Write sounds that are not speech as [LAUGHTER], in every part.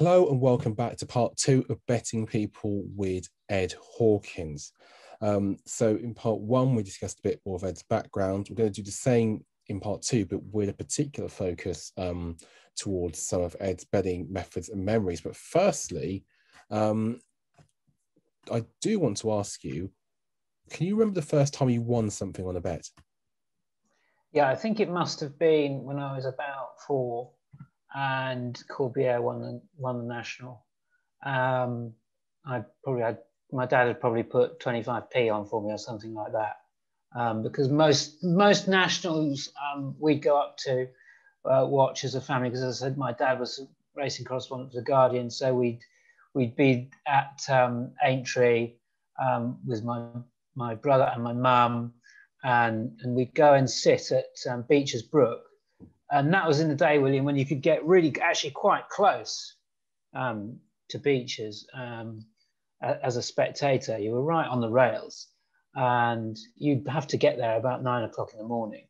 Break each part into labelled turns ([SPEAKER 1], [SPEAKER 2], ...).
[SPEAKER 1] Hello and welcome back to part two of Betting People with Ed Hawkins. Um, so, in part one, we discussed a bit more of Ed's background. We're going to do the same in part two, but with a particular focus um, towards some of Ed's betting methods and memories. But firstly, um, I do want to ask you can you remember the first time you won something on a bet?
[SPEAKER 2] Yeah, I think it must have been when I was about four and Corbière won the, won the national. Um, I probably had my dad had probably put 25p on for me or something like that. Um, because most most nationals um, we'd go up to uh, watch as a family. Because as I said, my dad was racing correspondent for the Guardian, so we'd we'd be at um, Aintree um, with my my brother and my mum, and and we'd go and sit at um, Becher's Brook, and that was in the day, William, when you could get really actually quite close um, to Becher's um, as a spectator. You were right on the rails, and you'd have to get there about nine o'clock in the morning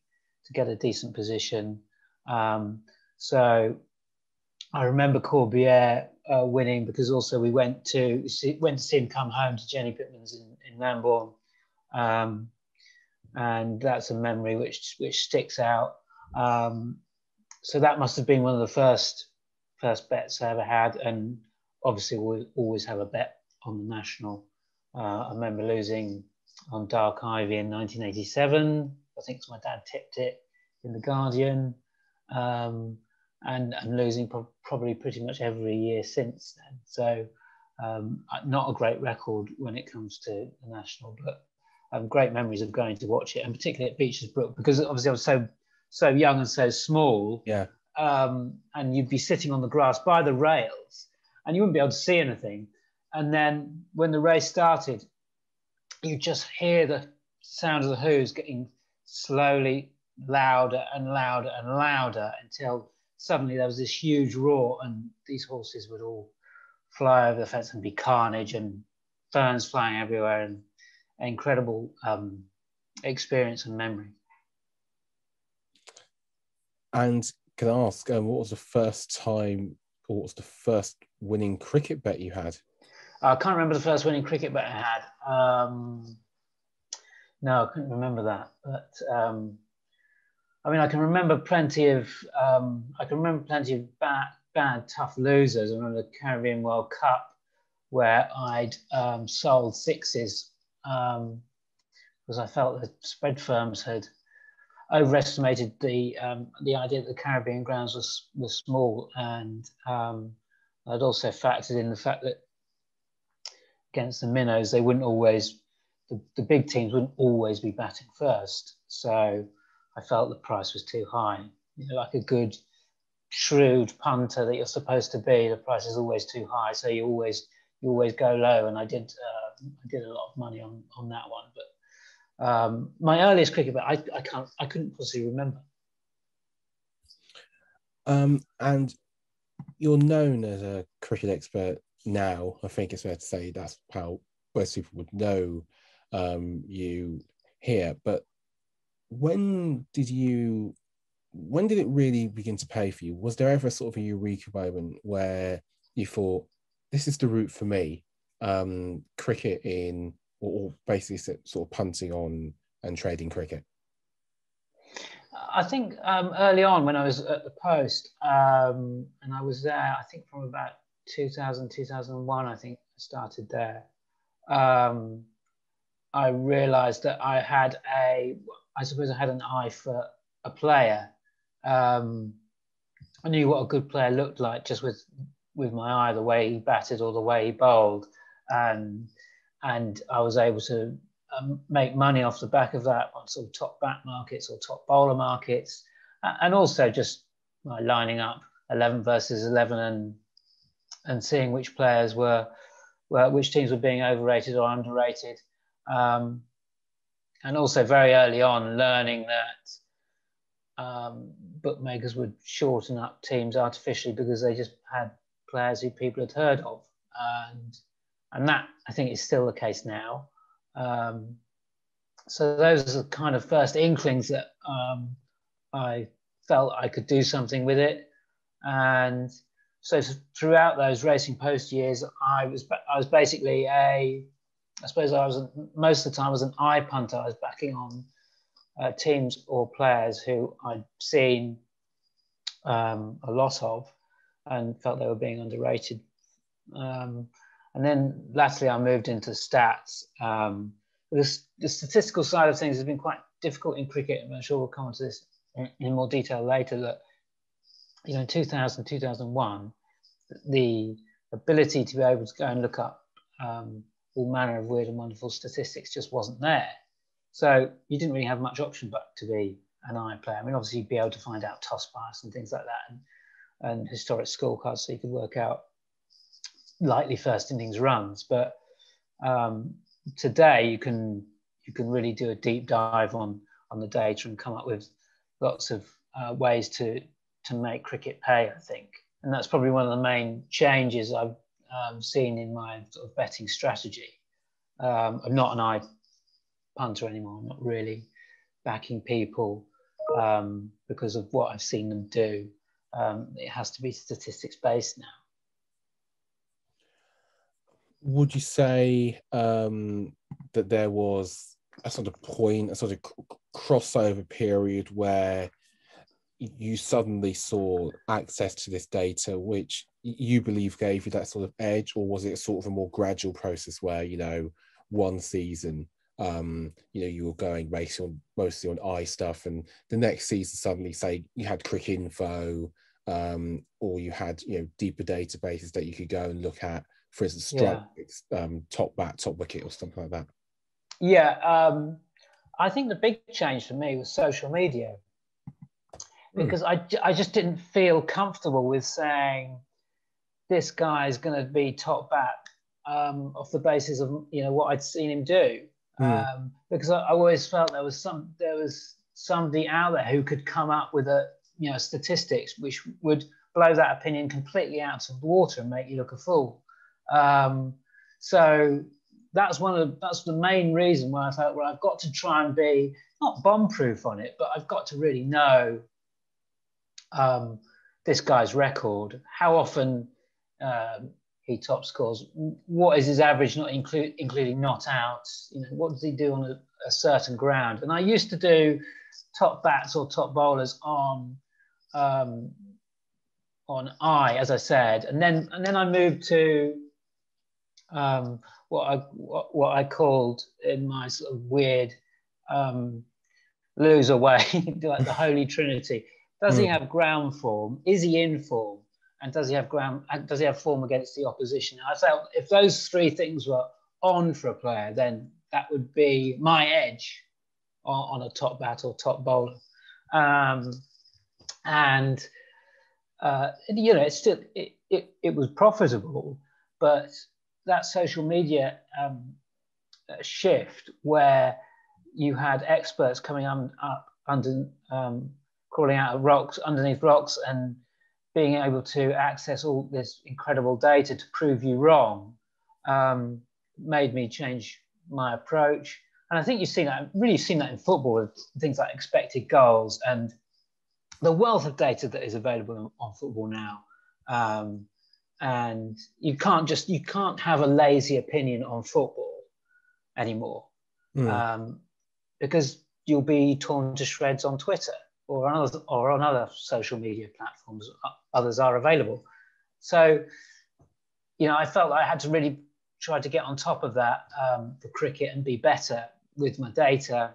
[SPEAKER 2] to get a decent position. Um, so I remember Corbière uh, winning because also we went to see, went to see him come home to Jenny Pitman's in, in Lambourn, um, and that's a memory which which sticks out. Um, so that must have been one of the first first bets I ever had, and obviously we always have a bet on the national. Uh, I remember losing on Dark Ivy in 1987. I think my dad tipped it in the Guardian, um, and and losing pro- probably pretty much every year since then. So um, not a great record when it comes to the national, but um, great memories of going to watch it, and particularly at Becher's Brook because obviously I was so so young and so small.
[SPEAKER 1] Yeah.
[SPEAKER 2] Um, and you'd be sitting on the grass by the rails, and you wouldn't be able to see anything. And then when the race started, you just hear the sound of the hooves getting slowly louder and louder and louder until suddenly there was this huge roar, and these horses would all fly over the fence and be carnage and ferns flying everywhere, and incredible um, experience and memory.
[SPEAKER 1] And can I ask, um, what was the first time, or what was the first winning cricket bet you had?
[SPEAKER 2] I can't remember the first winning cricket bet I had. Um, no, I couldn't remember that. But um, I mean, I can remember plenty of. Um, I can remember plenty of bad, bad, tough losers. I remember the Caribbean World Cup where I'd um, sold sixes um, because I felt that spread firms had overestimated the um, the idea that the Caribbean grounds was was small, and um, I'd also factored in the fact that against the minnows they wouldn't always the, the big teams wouldn't always be batting first. So I felt the price was too high. You know, like a good shrewd punter that you're supposed to be, the price is always too high. So you always you always go low, and I did uh, I did a lot of money on on that one, but um, my earliest cricket but I, I can't, I couldn't possibly remember.
[SPEAKER 1] Um, and you're known as a cricket expert now. I think it's fair to say that's how most people would know um, you here. But when did you? When did it really begin to pay for you? Was there ever a sort of a eureka moment where you thought, "This is the route for me"? Um, cricket in or, basically sort of punting on and trading cricket?
[SPEAKER 2] I think um, early on when I was at the post, um, and I was there, I think from about 2000, 2001, I think I started there. Um, I realized that I had a, I suppose I had an eye for a player. Um, I knew what a good player looked like just with, with my eye, the way he batted or the way he bowled. And and I was able to um, make money off the back of that on sort of top bat markets or top bowler markets, and also just lining up 11 versus 11 and and seeing which players were, were which teams were being overrated or underrated, um, and also very early on learning that um, bookmakers would shorten up teams artificially because they just had players who people had heard of. And and that I think is still the case now. Um, so those are the kind of first inklings that um, I felt I could do something with it, and so throughout those racing post years, I was I was basically a I suppose I was most of the time was an eye punter. I was backing on uh, teams or players who I'd seen um, a lot of and felt they were being underrated. Um, and then lastly, I moved into stats. Um, the, the, statistical side of things has been quite difficult in cricket, and I'm sure we'll come on to this in, in more detail later. That you know, in 2000, 2001, the ability to be able to go and look up um, all manner of weird and wonderful statistics just wasn't there. So you didn't really have much option but to be an eye player. I mean, obviously you'd be able to find out toss bias and things like that, and, and historic scorecards, so you could work out likely first innings runs. But um, today you can you can really do a deep dive on on the data and come up with lots of uh, ways to to make cricket pay. I think, and that's probably one of the main changes I've um, seen in my sort of betting strategy. Um, I'm not an eye punter anymore. I'm not really backing people um, because of what I've seen them do. Um, it has to be statistics based now.
[SPEAKER 1] Would you say um, that there was a sort of point, a sort of crossover period where you suddenly saw access to this data, which you believe gave you that sort of edge, or was it a sort of a more gradual process where you know one season um, you know, you were going racing on mostly on eye stuff, and the next season suddenly say you had Cricinfo, um, or you had you know deeper databases that you could go and look at, for instance, strike, yeah. um, top bat, top wicket, or something like that.
[SPEAKER 2] Yeah, um, I think the big change for me was social media hmm. because mm. I, I just didn't feel comfortable with saying this guy is going to be top bat um, off the basis of you know what I'd seen him do mm. um, because I, I, always felt there was some there was somebody out there who could come up with a you know statistics which would blow that opinion completely out of the water and make you look a fool. Um, so that's one of the, that's the main reason why I felt well I've got to try and be not bomb proof on it, but I've got to really know um, this guy's record. How often um, he top scores. What is his average, not include, including not outs? You know, what does he do on a, a, certain ground? And I used to do top bats or top bowlers on um, on eye, as I said, and then and then I moved to um, what I what, what, I called in my sort of weird um, loser way, [LAUGHS] like the Holy Trinity. Does mm. he hmm. have ground form? Is he in form? and does he have ground? Does he have form against the opposition? I felt if those three things were on for a player, then that would be my edge on, on a top bat or top bowler. Um, and uh, you know, it's still it, it, it was profitable, but that social media um, shift where you had experts coming up under um, crawling out of rocks underneath rocks and being able to access all this incredible data to prove you wrong um, made me change my approach. And I think you've seen that, really seen that in football with things like expected goals and the wealth of data that is available on football now. Um, and you can't just, you can't have a lazy opinion on football anymore mm. um, because you'll be torn to shreds on Twitter or on other, or on other social media platforms. Others are available. So, you know, I felt like I had to really try to get on top of that um, for cricket and be better with my data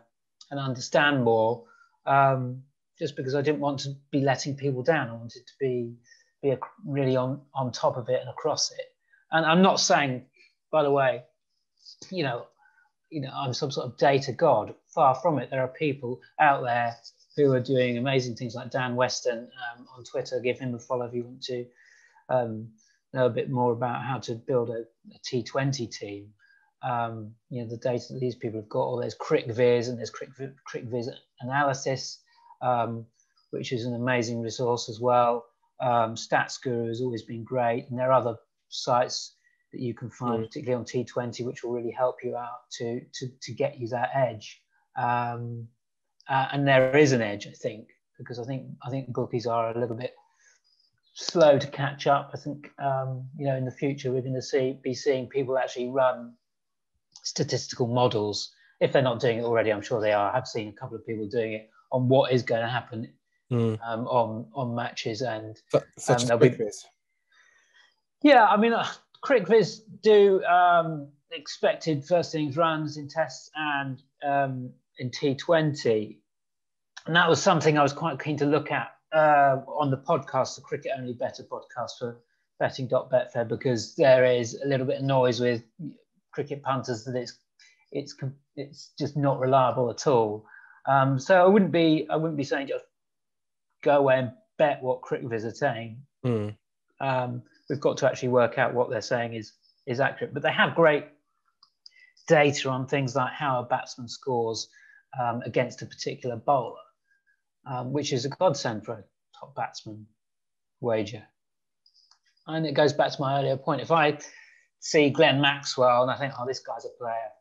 [SPEAKER 2] and understand more. Um, just because I didn't want to be letting people down, I wanted to be be a, really on on top of it and across it. And I'm not saying, by the way, you know, you know, I'm some sort of data god. Far from it. There are people out there who are doing amazing things like Dan Weston um, on Twitter. Give him a follow if you want to um, know a bit more about how to build a a T20 team. Um, you know, the data that these people have got, or there's CricViz and there's Crick, CricViz analysis, um, which is an amazing resource as well. Um, StatsGuru has always been great. And there are other sites that you can find, mm. particularly on T20, which will really help you out to, to, to get you that edge. Um, uh, and there is an edge, I think, because I think I think bookies are a little bit slow to catch up. I think um, you know in the future we're going to see be seeing people actually run statistical models. If they're not doing it already, I'm sure they are. I've seen a couple of people doing it on what is going to happen mm. um, on on matches and
[SPEAKER 1] such um, be,
[SPEAKER 2] Yeah, I mean, uh, CricViz do um, expected first innings runs in tests and um, in T20, and that was something I was quite keen to look at uh, on the podcast, the Cricket Only Better podcast for betting.betfair, because there is a little bit of noise with cricket punters that it's it's it's just not reliable at all. Um, so I wouldn't be I wouldn't be saying just go away and bet what CricViz are saying. Mm. Um, we've got to actually work out what they're saying is is accurate. But they have great data on things like how a batsman scores um, against a particular bowler um, which is a godsend for a top batsman wager. And it goes back to my earlier point. If I see Glenn Maxwell and I think, oh, this guy's a player,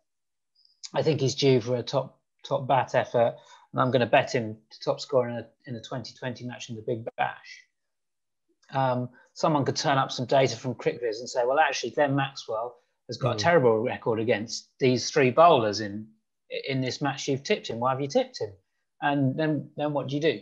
[SPEAKER 2] I think he's due for a top top bat effort, and I'm going to bet him to top scorer in a, in a 2020 match in the Big Bash. Um, someone could turn up some data from CricViz and say, well, actually, Glenn Maxwell has got mm. a terrible record against these three bowlers in in this match you've tipped him. Why have you tipped him? and then then what do you do?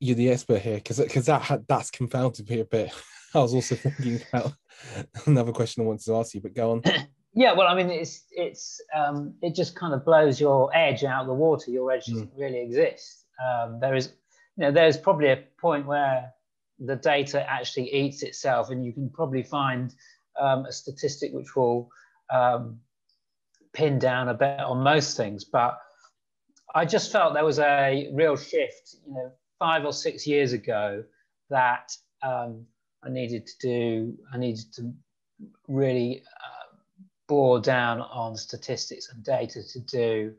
[SPEAKER 1] You're the expert here because because that had, that's confounded me a bit. [LAUGHS] I was also thinking about [LAUGHS] another question I wanted to ask you, but go on. [COUGHS]
[SPEAKER 2] yeah, well, I mean, it's it's um, it just kind of blows your edge out of the water. Your edge doesn't mm. really exist. Um, there is, you know, there's probably a point where the data actually eats itself, and you can probably find um, a statistic which will um, pin down a bet on most things, but I just felt there was a real shift, you know, five or six years ago that um, I needed to do, I needed to really uh, bore down on statistics and data to do,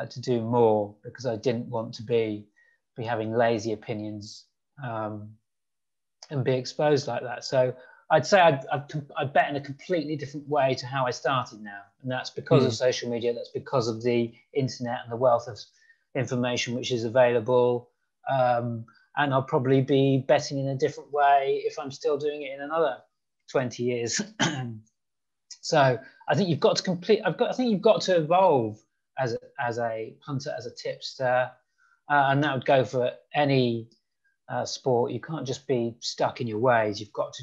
[SPEAKER 2] uh, to do more because I didn't want to be, be having lazy opinions um, and be exposed like that. So I'd say I'd, I'd, I'd, bet in a completely different way to how I started now. And that's because mm. of hmm. social media, that's because of the internet and the wealth of information which is available. Um, and I'll probably be betting in a different way if I'm still doing it in another 20 years. [CLEARS THROAT] so I think you've got to complete, I've got, I think you've got to evolve as as a punter, as a tipster. Uh, and that would go for any uh, sport. You can't just be stuck in your ways. You've got to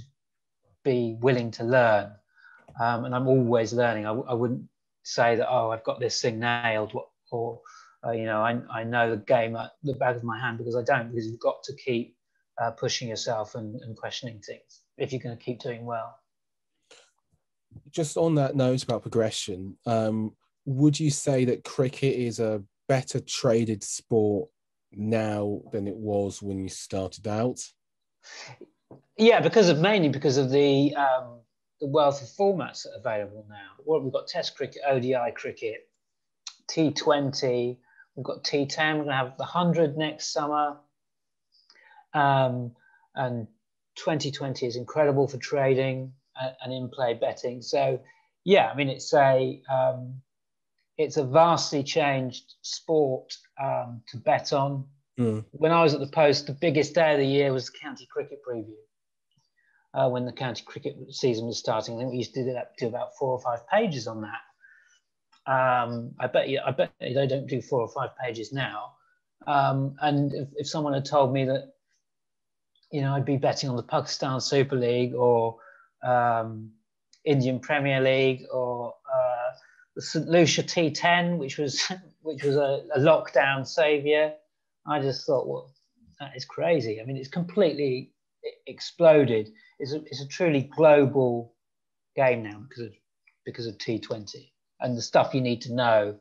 [SPEAKER 2] be willing to learn. Um, and I'm always learning. I, I wouldn't say that, oh, I've got this thing nailed, What, or uh, you know, I, I know the game at the back of my hand because I don't, because you've got to keep uh, pushing yourself and, and questioning things if you're going to keep doing well.
[SPEAKER 1] Just on that note about progression, um, would you say that cricket is a better traded sport now than it was when you started out?
[SPEAKER 2] Yeah, because of mainly because of the um, the wealth of formats available now. What we've got Test cricket, ODI cricket, T20, We've got T10. We're going to have the 100 next summer. Um, and 2020 is incredible for trading and in-play betting. So, yeah, I mean, it's a um, it's a vastly changed sport um, to bet on. Mm. When I was at the post, the biggest day of the year was the county cricket preview. Uh, when the county cricket season was starting, I think we used to do, that, do about four or five pages on that. Um, I bet you, I bet they don't do four or five pages now. Um, and if, if someone had told me that, you know, I'd be betting on the Pakistan Super League or um, Indian Premier League or uh, St. Lucia T10, which was [LAUGHS] which was a, a lockdown savior, I just thought, well, that is crazy. I mean, it's completely exploded. It's a, it's a truly global game now because of because of T20 and the stuff you need to know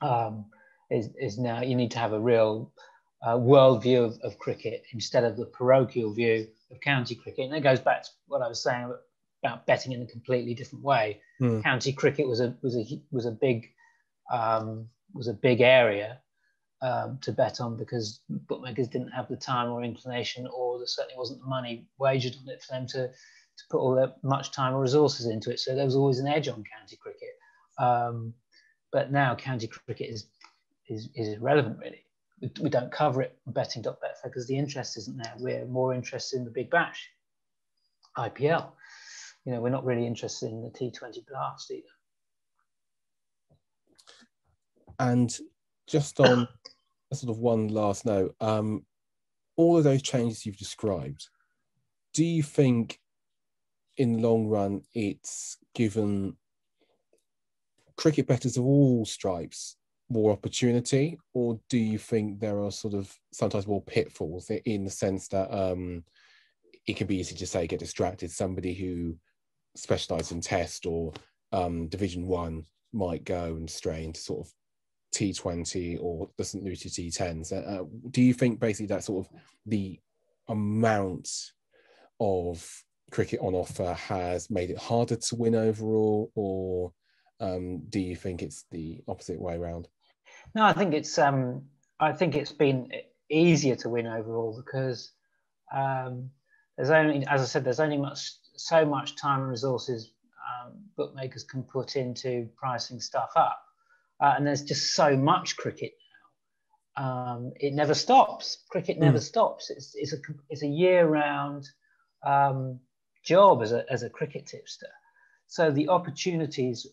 [SPEAKER 2] um, is, is now you need to have a real uh, world view of, of, cricket instead of the parochial view of county cricket. And that goes back to what I was saying about betting in a completely different way. Mm. County cricket was a was a was a big um, was a big area um, to bet on because bookmakers didn't have the time or inclination, or there certainly wasn't the money wagered on it for them to to put all that much time or resources into it. So there was always an edge on county cricket. Um, but now county cricket is, is, is irrelevant really. We, don't cover it on betting.betfair because the interest isn't there. We're more interested in the Big Bash, IPL. You know, we're not really interested in the T20 Blast either.
[SPEAKER 1] And just on a sort of one last note, um, all of those changes you've described, do you think in the long run it's given cricket bettors of all stripes more opportunity, or do you think there are sort of sometimes more pitfalls in the sense that um, it can be easy to say get distracted? Somebody who specialises in test or um, Division One might go and stray into sort of T20 or the St. Lucia T10s. Uh, do you think basically that sort of the amount of cricket on offer has made it harder to win overall, or um, do you think it's the opposite way around?
[SPEAKER 2] No, I think it's um, I think it's been easier to win overall because um, there's only, as I said, there's only much so much time and resources um, bookmakers can put into pricing stuff up, uh, and there's just so much cricket now. Um, it never stops. Cricket never mm. stops. It's, it's a it's a year round um, job as a as a cricket tipster. So the opportunities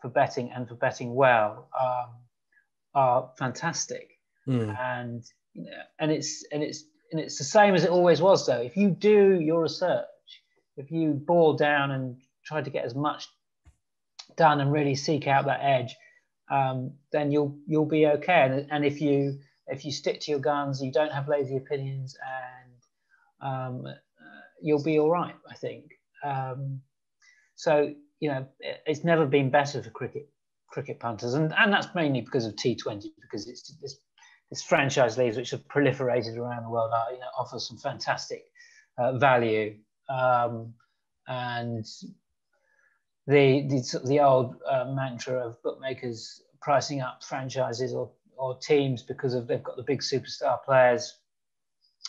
[SPEAKER 2] for betting and for betting well um, are fantastic, mm. and you know, and it's and it's and it's the same as it always was. Though, if you do your research, if you bore down and try to get as much done and really seek out that edge, um, then you'll you'll be okay. And, and if you if you stick to your guns, you don't have lazy opinions, and um, uh, you'll be all right. I think. Um, so you know, it's never been better for cricket cricket punters, and, and that's mainly because of T20, because it's this, this franchise leagues which have proliferated around the world are, you know, offer some fantastic uh, value, um, and the the, the old uh, mantra of bookmakers pricing up franchises or, or teams because of they've got the big superstar players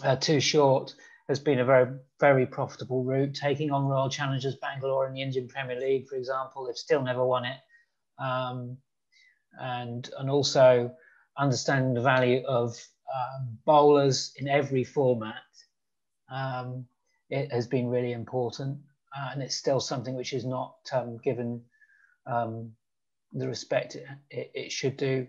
[SPEAKER 2] uh, too short has been a very very profitable route. Taking on Royal Challengers Bangalore in the Indian Premier League, for example, they've still never won it um, and and also understanding the value of um, bowlers in every format. Um, it has been really important, uh, and it's still something which is not um, given um, the respect it, it, it, should do.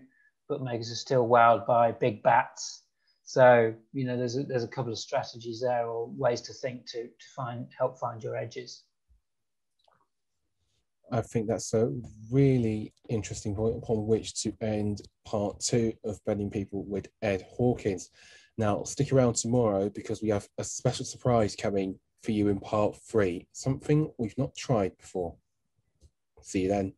[SPEAKER 2] Bookmakers are still wowed by big bats. So you know, there's a, there's a couple of strategies there or ways to think to to find help find your edges.
[SPEAKER 1] I think that's a really interesting point upon which to end part two of Betting People with Ed Hawkins. Now, stick around tomorrow because we have a special surprise coming for you in part three, something we've not tried before. See you then.